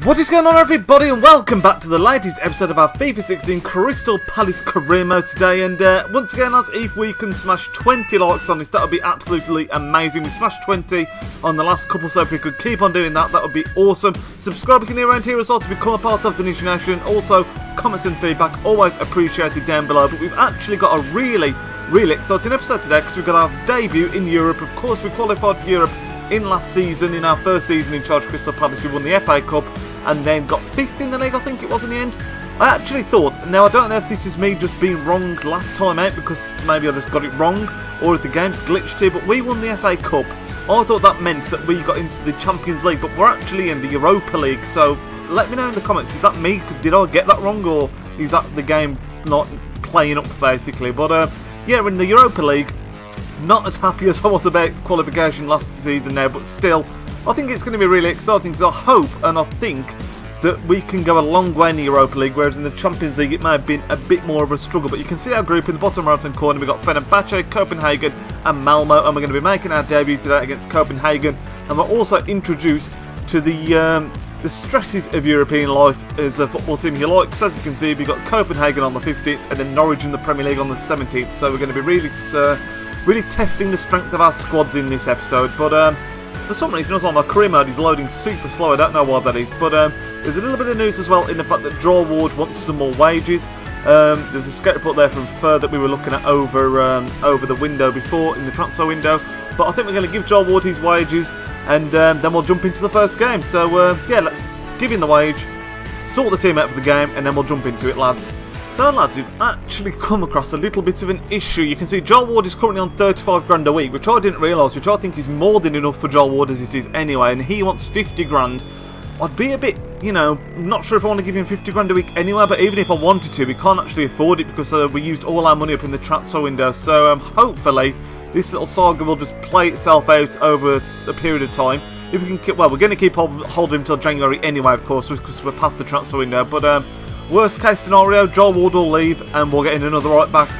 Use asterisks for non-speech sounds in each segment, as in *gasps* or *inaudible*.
What is going on everybody and welcome back to the latest episode of our FIFA 16 Crystal Palace career mode today and uh, once again as if we can smash 20 likes on this that would be absolutely amazing. We smashed 20 on the last couple so if we could keep on doing that that would be awesome. Subscribe if you're around here as well to become a part of the Nidge Nation. Also comments and feedback always appreciated down below but we've actually got a really really exciting episode today because we've got our debut in Europe. Of course we qualified for Europe in last season, in our first season in charge of Crystal Palace, we won the FA Cup and then got fifth in the league, I think it was in the end. I actually thought, now I don't know if this is me just being wrong last time out because maybe I just got it wrong or if the game's glitched here, but we won the FA Cup. I thought that meant that we got into the Champions League, but we're actually in the Europa League, so let me know in the comments, is that me? Did I get that wrong or is that the game not playing up basically? But uh, yeah, we're in the Europa League not as happy as I was about qualification last season now, but still, I think it's going to be really exciting because I hope and I think that we can go a long way in the Europa League, whereas in the Champions League it may have been a bit more of a struggle. But you can see our group in the bottom right hand corner. We've got Fenerbahce, Copenhagen and Malmo, and we're going to be making our debut today against Copenhagen. And we're also introduced to the um, the stresses of European life as a football team you like. Because as you can see, we've got Copenhagen on the 15th and then Norwich in the Premier League on the 17th. So we're going to be really... Uh, really testing the strength of our squads in this episode. But um, for some reason, also on my career mode is loading super slow. I don't know why that is. But um, there's a little bit of news as well in the fact that Joel Ward wants some more wages. Um, there's a scout report there from Fur that we were looking at over um, over the window before in the transfer window. But I think we're going to give Joel Ward his wages, and um, then we'll jump into the first game. So uh, yeah, let's give him the wage, sort the team out for the game, and then we'll jump into it, lads. So lads, we've actually come across a little bit of an issue. You can see Joel Ward is currently on 35 grand a week, which I didn't realise, which I think is more than enough for Joel Ward as it is anyway, and he wants 50 grand. I'd be a bit, you know, not sure if I want to give him 50 grand a week anyway, but even if I wanted to, we can't actually afford it because uh, we used all our money up in the transfer window. So um, hopefully this little saga will just play itself out over a period of time. If we can keep, well, we're going to keep hold, of him until January anyway, of course, because we're past the transfer window, but um, Worst case scenario, Joel Ward will leave and we'll get in another right back.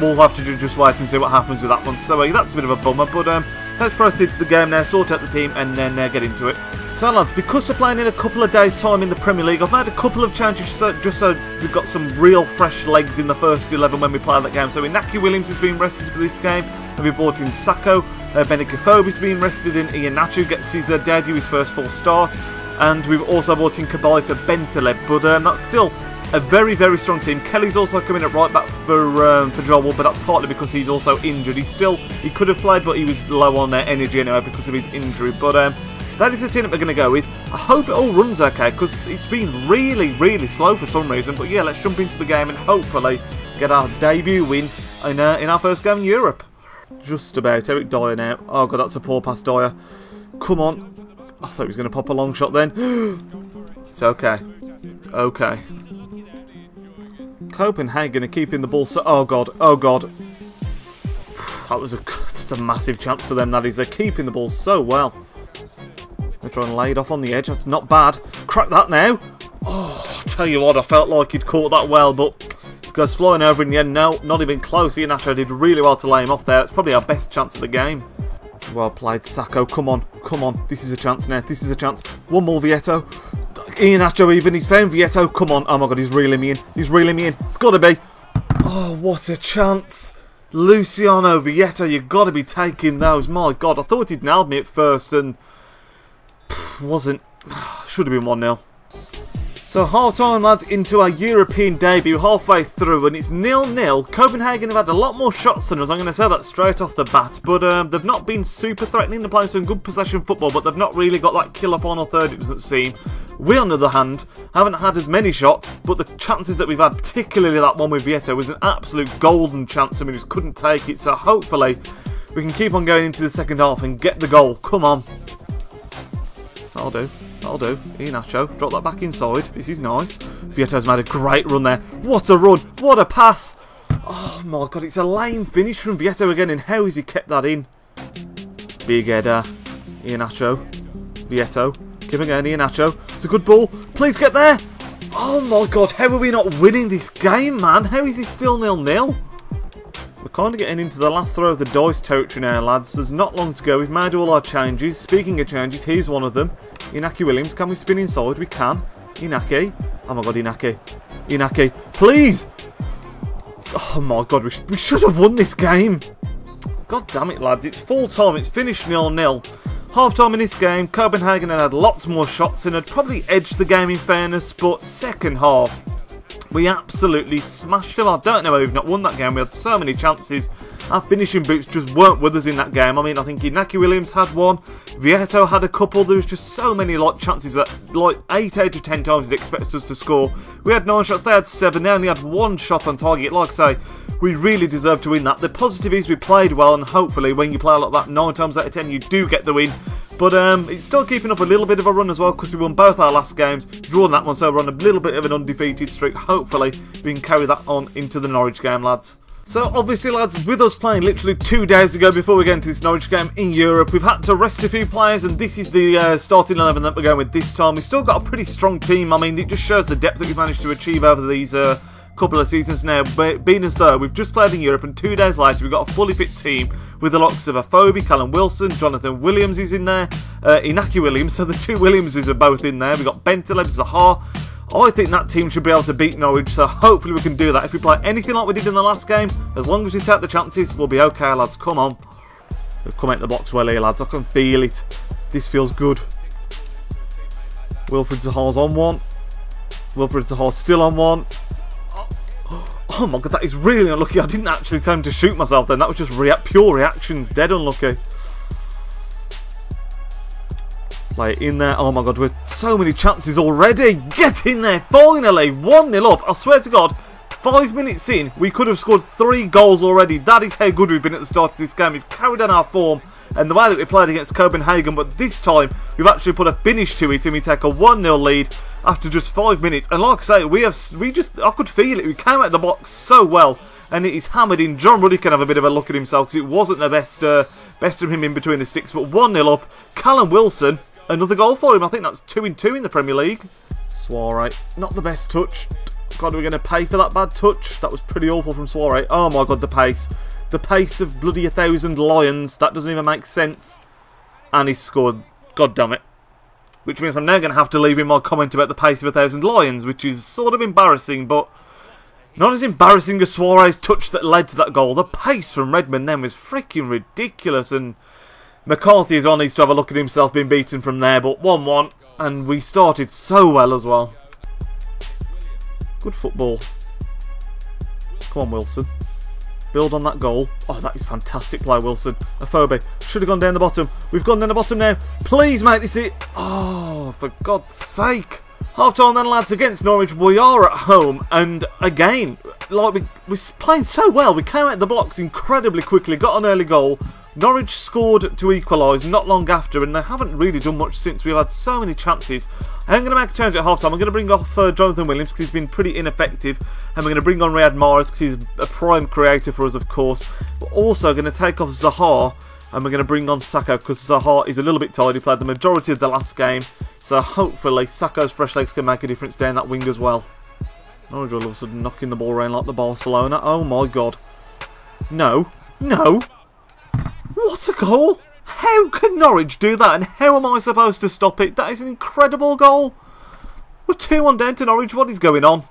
We'll have to just wait and see what happens with that one. So uh, that's a bit of a bummer, but um, let's proceed to the game now, sort out the team and then uh, get into it. So lads, because we're playing in a couple of days time in the Premier League, I've made a couple of changes so, just so we've got some real fresh legs in the first 11 when we play that game. So Inaki Williams has been rested for this game, and we've brought in Sako. Uh, Benik been rested in, Iheanacho gets his uh, debut, his first full start. And we've also brought in Cabaye for Bentaleb, but um, that's still a very, very strong team. Kelly's also coming at right back for um, for Joel, but that's partly because he's also injured. He's still, he could have played, but he was low on their energy anyway because of his injury. But um, that is the team that we're going to go with. I hope it all runs okay because it's been really, really slow for some reason. But yeah, let's jump into the game and hopefully get our debut win in, uh, in our first game in Europe. Just about. Eric Dier now. Oh god, that's a poor pass, Dier. Come on. I thought he was going to pop a long shot then. *gasps* it's okay. It's okay. Copenhagen are keeping the ball so... Oh, God. Oh, God. *sighs* That was a, that's a massive chance for them, that is. They're keeping the ball so well. They're trying to lay it off on the edge. That's not bad. Crack that now. Oh, I tell you what, I felt like he'd caught that well, but goes flying over in the end. No, not even close. Iheanacho did really well to lay him off there. It's probably our best chance of the game. Well played, Sako. Come on, come on. This is a chance now. This is a chance. One more, Vietto. Iheanacho even, he's found Vietto. Come on. Oh my god, he's reeling me in. He's reeling me in. It's got to be. Oh, what a chance. Luciano Vietto, you've got to be taking those. My god, I thought he'd nailed me at first and *sighs* wasn't. *sighs* Should have been 1-0. So half time lads into our European debut halfway through and it's nil-nil. Copenhagen have had a lot more shots than us, I'm going to say that straight off the bat. But um, they've not been super threatening, they're playing some good possession football but they've not really got that killer final third it doesn't seem. We on the other hand haven't had as many shots but the chances that we've had, particularly that one with Vietto, was an absolute golden chance. I mean, we just couldn't take it so hopefully we can keep on going into the second half and get the goal. Come on. That'll do. That'll do. Iheanacho, drop that back inside. This is nice. Vietto's made a great run there. What a run. What a pass. Oh my god, it's a lame finish from Vietto again, and how has he kept that in? Big header. Iheanacho. Vietto. Give again, Iheanacho. It's a good ball. Please get there. Oh my god, how are we not winning this game, man? How is he still nil-nil? We're kind of getting into the last throw of the dice territory now, lads. There's not long to go. We've made all our changes. Speaking of changes, here's one of them. Inaki Williams, can we spin inside? We can. Inaki. Oh my god, Inaki. Inaki, please! Oh my god, we, sh we should have won this game. God damn it, lads. It's full time. It's finished nil-nil. Half time in this game, Copenhagen had lots more shots and had probably edged the game in fairness, but second half, we absolutely smashed them. I don't know how we've not won that game. We had so many chances. Our finishing boots just weren't with us in that game. I mean, I think Inaki Williams had one. Vietto had a couple. There was just so many like chances that like 8 out of 10 times it expects us to score. We had 9 shots, they had 7. They only had one shot on target. Like I say, we really deserve to win that. The positive is we played well and hopefully when you play like that 9 times out of 10 you do get the win. But um, it's still keeping up a little bit of a run as well because we won both our last games, drawn that one, so we're on a little bit of an undefeated streak. Hopefully, we can carry that on into the Norwich game, lads. So obviously lads, with us playing literally two days ago before we get into this Norwich game in Europe, we've had to rest a few players and this is the uh, starting 11 that we're going with this time. We've still got a pretty strong team, I mean it just shows the depth that we've managed to achieve over these uh, couple of seasons now, but being as though we've just played in Europe and two days later we've got a fully fit team with the likes of a Afobe, Callum Wilson, Jonathan Williams is in there, uh, Inaki Williams, *laughs* so the two Williamses are both in there. We've got Bentaleb, Zaha. I think that team should be able to beat Norwich, so hopefully we can do that. If we play anything like we did in the last game, as long as we take the chances, we'll be okay, lads. Come on. We've come out the box well here, lads. I can feel it. This feels good. Wilfried Zaha's on one. Wilfried Zaha's still on one. Oh my god, that is really unlucky. I didn't actually him to shoot myself then. That was just rea pure reactions. Dead unlucky. Like in there. Oh my god, we're so many chances already. Get in there. Finally. 1-0 up. I swear to god. Five minutes in, we could have scored three goals already. That is how good we've been at the start of this game. We've carried on our form and the way that we played against Copenhagen, but this time we've actually put a finish to it and we take a 1-0 lead after just five minutes. And like I say, we have we just I could feel it. We came out of the box so well, and it is hammered in. John Ruddy can have a bit of a look at himself because it wasn't the best uh, best of him in between the sticks. But one 0 up. Callum Wilson, another goal for him. I think that's two in two in the Premier League. Suarez, not the best touch. God, are we're going to pay for that bad touch. That was pretty awful from Suarez. Oh my God, the pace. The pace of bloody a thousand lions. That doesn't even make sense. And he scored. God damn it which means I'm now going to have to leave in my comment about the pace of a thousand lions, which is sort of embarrassing, but not as embarrassing as Suarez' touch that led to that goal. The pace from Redmond then was freaking ridiculous, and McCarthy is on needs to have a look at himself being beaten from there, but 1-1, and we started so well as well. Good football. Come on, Wilson. Build on that goal. Oh, that is fantastic play, Wilson. A Afobe should have gone down the bottom. We've gone down the bottom now. Please make this it. Oh, for God's sake. Half time then, lads, against Norwich. We are at home, and again, like we, we're playing so well. We came out the blocks incredibly quickly, got an early goal, Norwich scored to equalise not long after, and they haven't really done much since. We've had so many chances. I'm going to make a change at half time. I'm going to bring off uh, Jonathan Williams because he's been pretty ineffective, and we're going to bring on Riyad Mahrez because he's a prime creator for us, of course. We're also going to take off Zaha, and we're going to bring on Sako because Zaha is a little bit tired. He played the majority of the last game, so hopefully Sako's fresh legs can make a difference down that wing as well. Norwich all of a sudden knocking the ball around like the Barcelona. Oh my god. No. No. What a goal! How can Norwich do that and how am I supposed to stop it? That is an incredible goal! We're 2-1 down to Norwich, what is going on?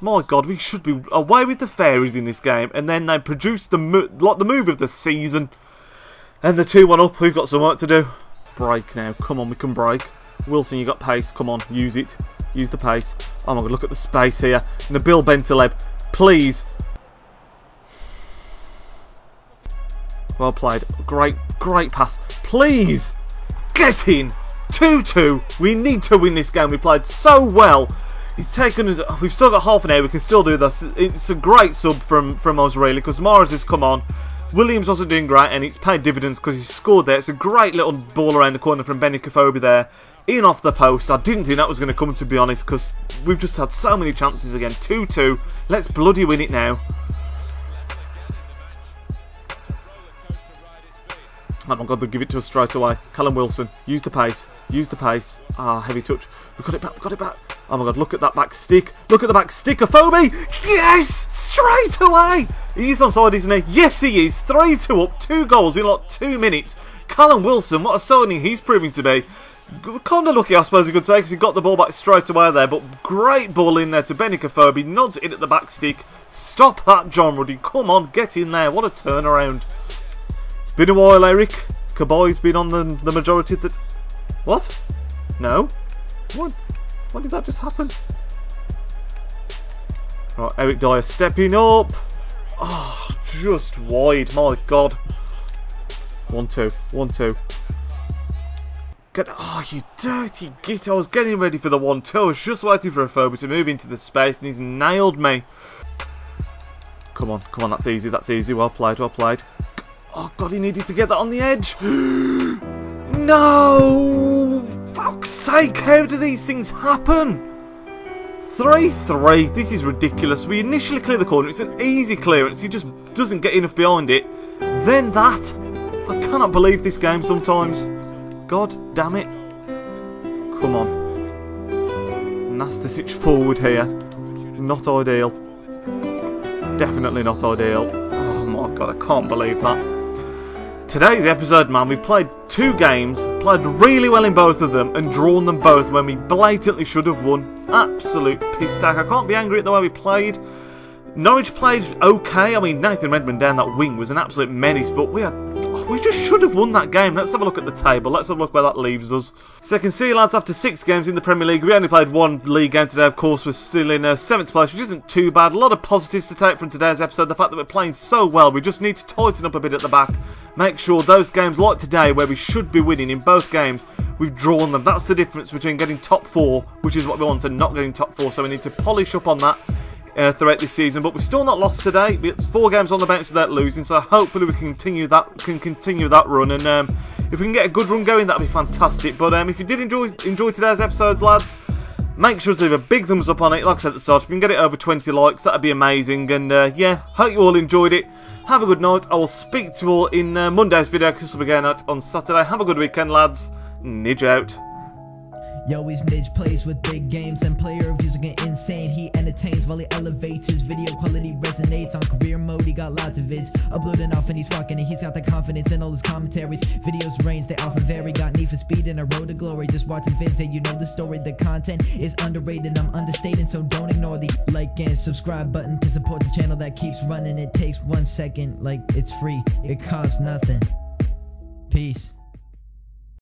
My god, we should be away with the fairies in this game and then they produce the, like the move of the season. And the 2-1 up, we've got some work to do. Break now, come on, we can break. Wilson, you got pace, come on, use it. Use the pace. Oh my god, look at the space here. Nabil Bentaleb, please Well played. Great, great pass. Please! Get in! 2-2. We need to win this game. We played so well. He's taken us... We've still got half an hour. We can still do this. It's a great sub from, from us, really, because Mahrez has come on. Williams wasn't doing great, and it's paid dividends because he scored there. It's a great little ball around the corner from Benik Afobe there. In off the post. I didn't think that was going to come, to be honest, because we've just had so many chances again. 2-2. Let's bloody win it now. Oh my god, they'll give it to us straight away. Callum Wilson, use the pace, use the pace. Ah, heavy touch. We've got it back, we've got it back. Oh my god, look at that back stick. Look at the back stick of Foby. Yes! Straight away! He's onside, isn't he? Yes, he is. 3-2 up, two goals in like two minutes. Callum Wilson, what a signing he's proving to be. Kind of lucky, I suppose you could say, because he got the ball back straight away there. But great ball in there to Benik Afobe. Nods it at the back stick. Stop that, John Ruddy. Come on, get in there. What a turnaround. Been a while, Eric. Cabaye's been on the, the majority that... What? No? What? What did that just happen? Right, Eric Dier stepping up. Oh, just wide. My God. One, two. One, two. Get, oh, you dirty git. I was getting ready for the one, two. I was just waiting for Afobe to move into the space, and he's nailed me. Come on, come on. That's easy. That's easy. Well played. Well played. Oh, God, he needed to get that on the edge. *gasps* no! Fuck's sake, how do these things happen? 3-3, this is ridiculous. We initially clear the corner, it's an easy clearance, he just doesn't get enough behind it. Then that. I cannot believe this game sometimes. God damn it. Come on. Nastasic forward here. Not ideal. Definitely not ideal. Oh my god, I can't believe that. Today's episode, man, we played two games, played really well in both of them, and drawn them both when we blatantly should have won. Absolute piss take. I can't be angry at the way we played. Norwich played okay. I mean, Nathan Redmond down that wing was an absolute menace, but we had we just should have won that game. Let's have a look at the table. Let's have a look where that leaves us. So you can see, lads, after six games in the Premier League, we only played one league game today. Of course, we're still in uh, seventh place, which isn't too bad. A lot of positives to take from today's episode. The fact that we're playing so well, we just need to tighten up a bit at the back. Make sure those games like today, where we should be winning in both games, we've drawn them. That's the difference between getting top four, which is what we want, and not getting top four. So we need to polish up on that uh, throughout this season. But we've still not lost today. It's four games on the bounce without losing, so hopefully we can continue that can continue that run. And um, if we can get a good run going, that'd be fantastic. But um, if you did enjoy enjoy today's episodes, lads. Make sure to leave a big thumbs up on it. Like I said at the start, if we can get it over 20 likes, that'd be amazing. And uh, yeah, hope you all enjoyed it. Have a good night. I will speak to you all in uh, Monday's video because will be going out on Saturday. Have a good weekend, lads. Nidge out. Yo, he's Nidge plays with big games and player reviews getting insane. He entertains while he elevates. His video quality resonates on career mode. He got lots of vids uploading off and he's rocking it. He's got the confidence in all his commentaries. Videos range, they often vary. Got need for speed and a road to glory. Just watching vids, hey, you know the story. The content is underrated. I'm understating, so don't ignore the like and subscribe button to support the channel that keeps running. It takes one second, like it's free. It costs nothing. Peace.